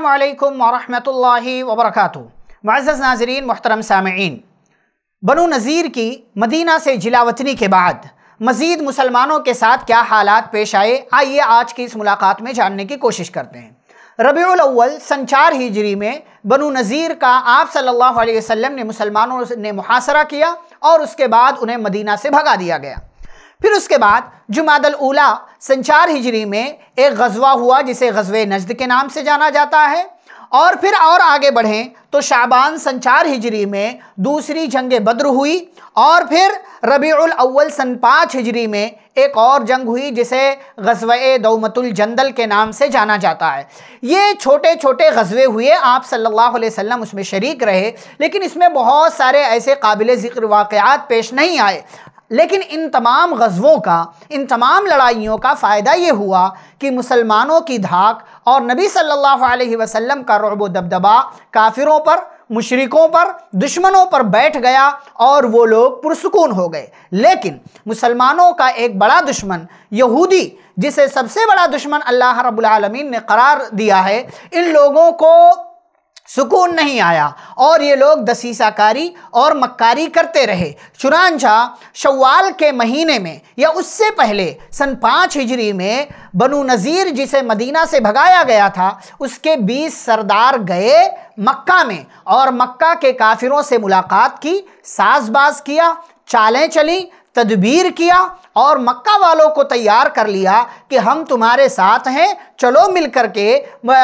वालेकुम वरहमतुल्लाहि वबरकातुहू मुअज़्ज़ज़ नाज़रीन मोहतरम सामईन बनु नज़ीर की मदीना से जिलावतनी के बाद मज़ीद मुसलमानों के साथ क्या हालात पेश आए आइए आज की इस मुलाकात में जानने की कोशिश करते हैं रबीउल अव्वल सन चार हिजरी में बनु नज़ीर का आप सल्लल्लाहु अलैहि वसल्लम ने मुसलमानों ने मुहासरा किया और उसके बाद उन्हें मदीना से भगा दिया गया। फिर उसके बाद जुमादल उला संचार हिजरी में एक गजवा हुआ जिसे गजवे नजद के नाम से जाना जाता है। और फिर और आगे बढ़ें तो शाबान संचार हिजरी में दूसरी जंग बद्र हुई और फिर रबीउल अव्वल सन पाँच हिजरी में एक और जंग हुई, जिसे गजव दौमतुल जंदल के नाम से जाना जाता है। ये छोटे छोटे गजवे हुए, आप सल्लल्लाहु अलैहि वसल्लम उसमें शरीक रहे, लेकिन इसमें बहुत सारे ऐसे काबिल ज़िक्र वाक़ात पेश नहीं आए। लेकिन इन तमाम गज़वों का, इन तमाम लड़ाइयों का फ़ायदा ये हुआ कि मुसलमानों की धाक और नबी सल्लल्लाहु अलैहि वसल्लम का रुब दबदबा काफिरों पर, मुशरिकों पर, दुश्मनों पर बैठ गया और वो लोग पुरसकून हो गए। लेकिन मुसलमानों का एक बड़ा दुश्मन, यहूदी, जिसे सबसे बड़ा दुश्मन अल्लाह रब्बुल आलमीन ने करार दिया है, इन लोगों को सुकून नहीं आया। और ये लोग दसीसाकारी और मक्कारी करते रहे। चुनानचा शवाल के महीने में या उससे पहले सन पाँच हिजरी में बनु नज़ीर जिसे मदीना से भगाया गया था, उसके बीस सरदार गए मक्का में और मक्का के काफिरों से मुलाकात की, साजबाज किया, चालें चली तदबीर किया और मक्का वालों को तैयार कर लिया कि हम तुम्हारे साथ हैं, चलो मिल कर के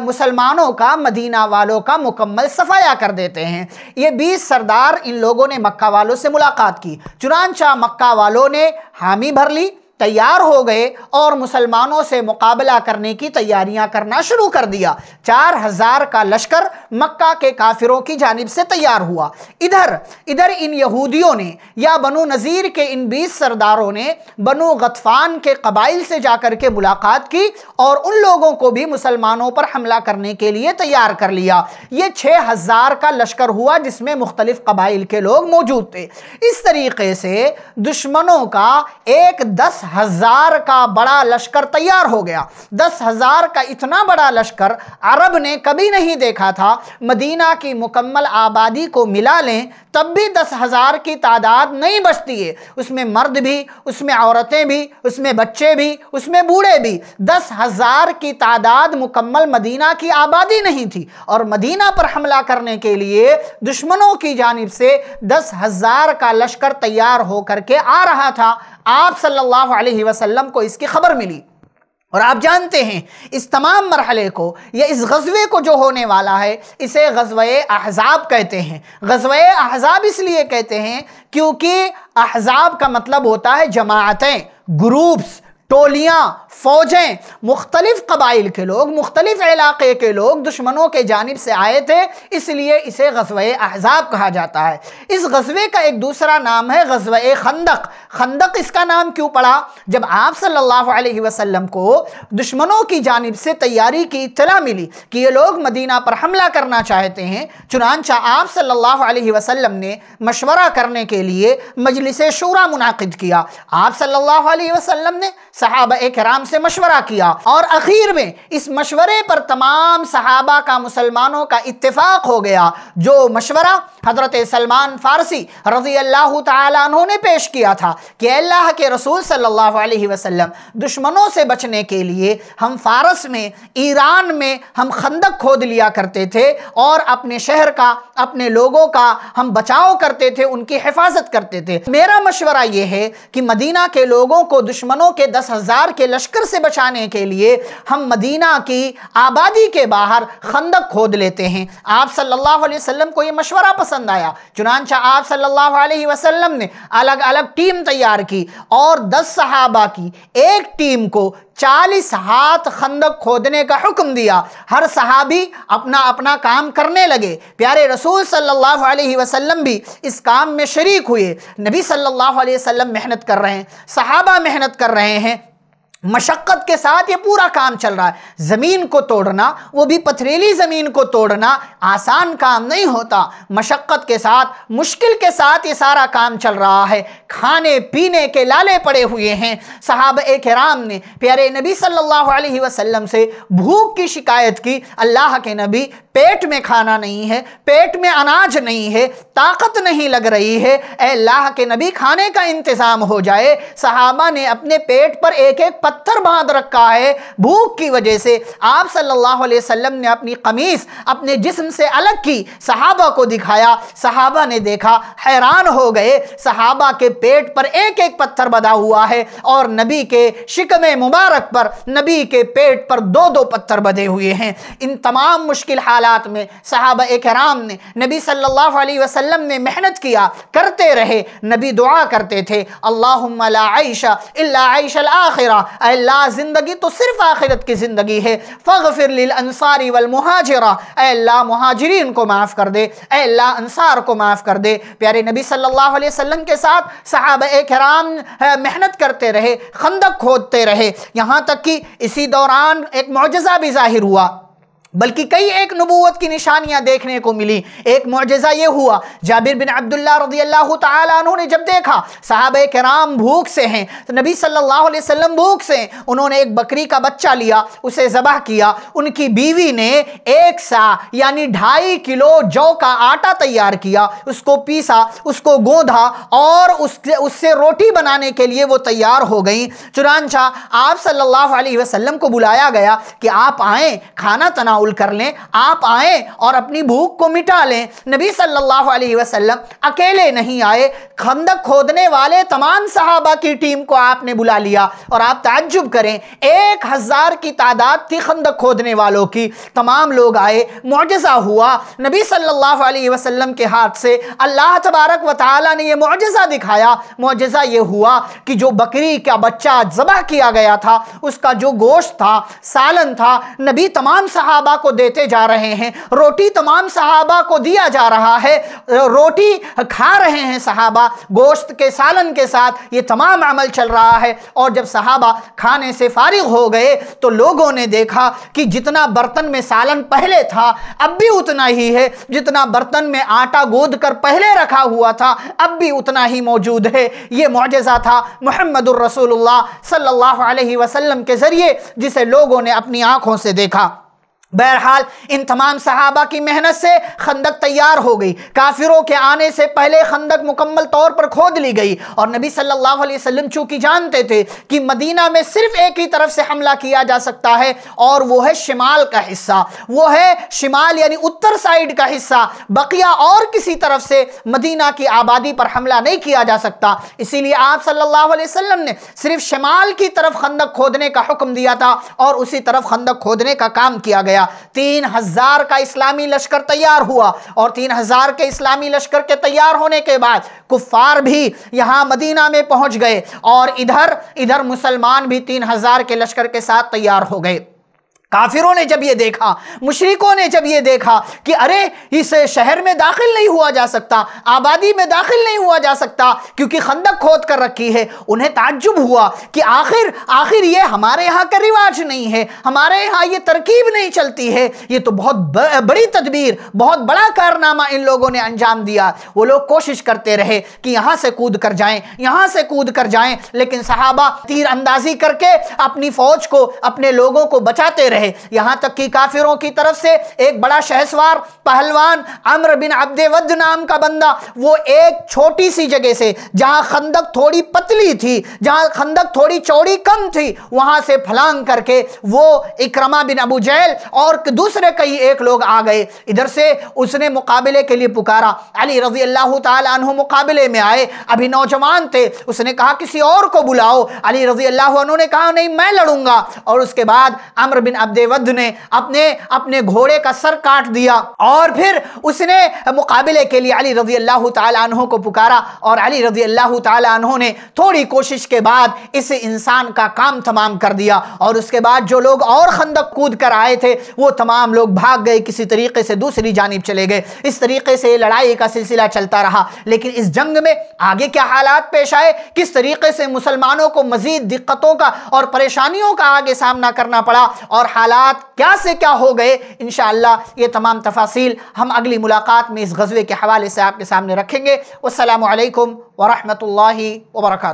मुसलमानों का, मदीना वालों का मुकम्मल सफाया कर देते हैं। ये बीस सरदार इन लोगों ने मक्का वालों से मुलाकात की। चुनानचा मक्का वालों ने हामी भर ली तैयार हो गए और मुसलमानों से मुकाबला करने की तैयारियाँ करना शुरू कर दिया। चार हज़ार का लश्कर मक्का के काफिरों की जानब से तैयार हुआ। इधर इधर इन यहूदियों ने या बनु नज़ीर के इन बीस सरदारों ने बनु गतफान के कबाइल से जाकर के मुलाकात की और उन लोगों को भी मुसलमानों पर हमला करने के लिए तैयार कर लिया। ये छः हज़ार का लश्कर हुआ जिसमें मुख्तलिफ़ कबाइल के लोग मौजूद थे। इस तरीके से दुश्मनों का एक दस हज़ार का बड़ा लश्कर तैयार हो गया। दस हज़ार का इतना बड़ा लश्कर अरब ने कभी नहीं देखा था। मदीना की मुकम्मल आबादी को मिला लें, तब भी दस हज़ार की तादाद नहीं बचती है। उसमें मर्द भी, उसमें औरतें भी, उसमें बच्चे भी, उसमें बूढ़े भी। दस हज़ार की तादाद मुकम्मल मदीना की आबादी नहीं थी। और मदीना पर हमला करने के लिए दुश्मनों की जानब से दस हज़ार का लश्कर तैयार होकर के आ रहा था। आप सल्लल्लाहु अलैहि वसल्लम को इसकी खबर मिली। और आप जानते हैं, इस तमाम मरहले को, या इस गजवे को जो होने वाला है, इसे गजव अहजाब कहते हैं। गजव अहजाब इसलिए कहते हैं क्योंकि अहजाब का मतलब होता है जमातें ग्रुप्स टोलियाँ, फ़ौजें, मुख्तलिफ़ कबाइल के लोग, मुख्तलिफ़ इलाके के लोग दुश्मनों के जानब से आए थे, इसलिए इसे गजव अहजाब कहा जाता है। इस गजबे का एक दूसरा नाम है गजव खंदक। खंदक इसका नाम क्यों पड़ा? जब आप सल्लल्लाहु अलैहि वसल्लम को दुश्मनों की जानब से तैयारी की इतला मिली कि ये लोग मदीना पर हमला करना चाहते हैं चुनानचा आप सल्लल्लाहु अलैहि वसल्लम ने मशवरा करने के लिए मजलिस शूरा मुनद किया। आप सल्लल्लाहु अलैहि वसल्लम ने सहाबा कराम से मशवरा किया। और आखिर में इस मशवरे पर तमाम सहाबा का, मुसलमानों का इत्तेफाक हो गया, जो मशवरा हज़रत सलमान फ़ारसी रज़ी अल्लाह तु ने पेश किया था कि अल्लाह के रसूल सल्लल्लाहु अलैहि वसल्लम दुश्मनों से बचने के लिए हम फ़ारस में, ईरान में हम खंदक खोद लिया करते थे और अपने शहर का, अपने लोगों का हम बचाव करते थे, उनकी हिफाजत करते थे। मेरा मशवरा यह है कि मदीना के लोगों को, दुश्मनों के दस हज़ार के लश्कर से बचाने के लिए हम मदीना की आबादी के बाहर खंदक खोद लेते हैं। आप सल्लल्लाहु अलैहि वसल्लम को ये मशवरा पसंद आया। चुनानचा आप सल्लल्लाहु अलैहि वसल्लम ने अलग अलग टीम तैयार की और दस सहाबा की। एक टीम को चालीस हाथ खंदक खोदने का हुक्म दिया। हर सहाबी अपना अपना काम करने लगे। प्यारे रसूल सल्लल्लाहु अलैहि वसल्लम भी इस काम में शरीक हुए। नबी सल्लल्लाहु अलैहि वसल्लम मेहनत कर रहे हैं, सहाबा मेहनत कर रहे हैं। मशक्क़त के साथ ये पूरा काम चल रहा है। ज़मीन को तोड़ना, वो भी पथरीली ज़मीन को तोड़ना आसान काम नहीं होता। मशक्क़त के साथ, मुश्किल के साथ ये सारा काम चल रहा है। खाने, पीने के लाले पड़े हुए हैं। साहब एक राम ने प्यारे नबी सल्लल्लाहु अलैहि वसल्लम से भूख की शिकायत की। अल्लाह के नबी पेट में खाना नहीं है, पेट में अनाज नहीं है, ताकत नहीं लग रही है। अल्लाह के नबी, खाने का इंतज़ाम हो जाए। सहाबा ने अपने पेट पर एक एक पत्थर बाँध रखा है। भूख की वजह से आप सल्लल्लाहु अलैहि वसल्लम ने अपनी कमीज, अपने जिस्म से अलग की, सहाबा को दिखाया। सहाबा ने देखा, हैरान हो गए। सहाबा के पेट पर एक एक पत्थर बधा हुआ है और नबी के शिकम मुबारक पर, नबी के पेट पर दो दो पत्थर बधे हुए हैं। इन तमाम मुश्किल हालात में सहाबा कराम ने, नबी सल्लल्लाहु अलैहि वसल्लम ने मेहनत किया, करते रहे, नबी दुआ करते थे अल्लाह आयशा आयशल आखिरा। अल्लाह ज़िंदगी तो सिर्फ़ आखिरत की ज़िंदगी है। फ़िर अंसारी वल मुहाजरा। अल्लाह मुहाजरीन को माफ़ कर दे। अल्लाह अंसार को माफ़ कर दे। प्यारे नबी सल्लल्लाहु अलैहि वसल्लम के साथ सहाब कराम मेहनत करते रहे, खंदक खोदते रहे। यहाँ तक कि इसी दौरान एक मुजज़ा भी ज़ाहिर हुआ। बल्कि कई एक नबूवत की निशानियाँ देखने को मिली। एक मुआजा ये हुआ, जाबिर बिन अब्दुल्ला रदी अल्लाह ने जब देखा, साहब कराम भूख से हैं तो नबी सल्लल्लाहु अलैहि वसल्लम भूख से उन्होंने एक बकरी का बच्चा लिया, उसे ज़बह किया। उनकी बीवी ने एक सा, यानी ढाई किलो जौ का आटा तैयार किया। उसको पीसा, उसको गोधा और उससे उससे रोटी बनाने के लिए वो तैयार हो गई। चुनानचा आप सल्लल्लाहु अलैहि वसल्लम को बुलाया गया कि आप आए, खाना तना तनाउल कर लें, आप आए और अपनी भूख को मिटा लें। नबी सल्लल्लाहु अलैहि वसल्लम अकेले नहीं आए, खंदक खोदने वाले तमाम सहाबा की टीम को आपने बुला लिया और आप ताज्जुब करें। एक हज़ार की तादाद थी खंदक खोदने वालों की। तमाम लोग आए मुआजा हुआ। नबी सल्लल्लाहु अलैहि वसल्लम के हाथ से अल्लाह तबारक व ताली ने यह मुआजा दिखाया। मुआजा ये हुआ कि जो बकरी का बच्चा ज़बह किया गया था, उसका जो गोश्त था, सालन था, नबी तमाम सहाबा सहाबा को देते जा रहे हैं, रोटी तमाम सहाबा को दिया जा रहा है, रोटी खा रहे हैं सहाबा, गोश्त के सालन के साथ ये तमाम अमल चल रहा है। और जब सहाबा खाने से फारिग हो गए तो लोगों ने देखा कि जितना बर्तन में सालन पहले था, अब भी उतना ही है। जितना बर्तन में आटा गोद कर पहले रखा हुआ था, अब भी उतना ही मौजूद है। ये मुआजा था मोहम्मद रसूलुल्लाह सल्लल्लाहु अलैहि वसल्लम के ज़रिए, जिसे लोगों ने अपनी आँखों से देखा। बहरहाल, इन तमाम सहाबा की मेहनत से खंदक तैयार हो गई। काफिरों के आने से पहले खंदक मुकम्मल तौर पर खोद ली गई। और नबी सल्लल्लाहु अलैहि वसल्लम चूँकि जानते थे कि मदीना में सिर्फ़ एक ही तरफ़ से हमला किया जा सकता है, और वो है शिमाल का हिस्सा, वो है शिमाल यानी उत्तर साइड का हिस्सा, बकिया और किसी तरफ़ से मदीना की आबादी पर हमला नहीं किया जा सकता। इसीलिए आप सल्लल्लाहु अलैहि वसल्लम ने सिर्फ़ शिमाल की तरफ़ खंदक खोदने का हुक्म दिया था, और उसी तरफ़ खंदक खोदने का काम किया गया। गया तीन हज़ार का इस्लामी लश्कर तैयार हुआ और तीन हज़ार के इस्लामी लश्कर के तैयार होने के बाद कुफार भी यहाँ मदीना में पहुँच गए और इधर इधर मुसलमान भी तीन हज़ार के लश्कर के साथ तैयार हो गए। काफिरों ने जब ये देखा, मुशरिकों ने जब ये देखा कि अरे, इस शहर में दाखिल नहीं हुआ जा सकता, आबादी में दाखिल नहीं हुआ जा सकता, क्योंकि खंदक खोद कर रखी है, उन्हें ताज्जुब हुआ कि आखिर आखिर ये हमारे यहाँ का रिवाज नहीं है, हमारे यहाँ ये तरकीब नहीं चलती है। ये तो बहुत बड़ी तदबीर, बहुत बड़ा कारनामा इन लोगों ने अंजाम दिया। वो लोग कोशिश करते रहे कि यहाँ से कूद कर जाएँ, यहाँ से कूद कर जाएँ, लेकिन सहाबा तीर अंदाजी करके अपनी फौज को, अपने लोगों को बचाते रहे। रहे यहाँ तक कि काफिरों की तरफ़ से एक बड़ा शहसवार पहलवान अमर बिन अब्देवद नाम का बंदा, वो एक छोटी सी जगह से, जहाँ खंदक थोड़ी पतली थी, जहाँ खंदक थोड़ी चौड़ी कम थी, वहाँ से फलांग करके वो इक्रमा बिन अबू जैल और दूसरे कई एक लोग आ गए। इधर से उसने मुकाबले के लिए पुकारा। अली रज़ी अल्लाह तु मुकाबले में आए। अभी नौजवान थे। उसने कहा, किसी और को बुलाओ। अली रज़ी अल्लाह ने कहा, नहीं, मैं लड़ूँगा। और उसके बाद अमर बिन अब्देवद ने अपने अपने घोड़े का सर काट दिया। और फिर उसने मुकाबले के लिए अली रज़ी अल्लाह तहों को पुकारा और अली रज़ी अल्लाह तहों ने थोड़ी कोशिश के बाद इस इंसान का काम तमाम कर दिया। और उसके बाद जो लोग और खंदक कूद कर आए थे, वो तमाम लोग भाग गए, किसी तरीके से दूसरी जानब चले गए। इस तरीके से लड़ाई का सिलसिला चलता रहा। लेकिन इस जंग में आगे क्या हालात पेश आए? किस तरीके से मुसलमानों को मजीद दिक्कतों का और परेशानियों का आगे सामना करना पड़ा? और हालात क्या से क्या हो गए इन ये तमाम तफासिल हम अगली मुलाकात में इस गजबे के हवाले से आपके सामने रखेंगे। असलकम वरहमल वर्का